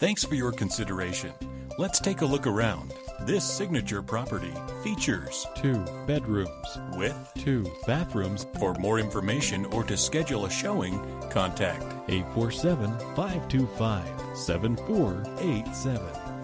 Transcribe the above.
Thanks for your consideration. Let's take a look around. This signature property features two bedrooms with two bathrooms. For more information or to schedule a showing, contact 847 525 7487.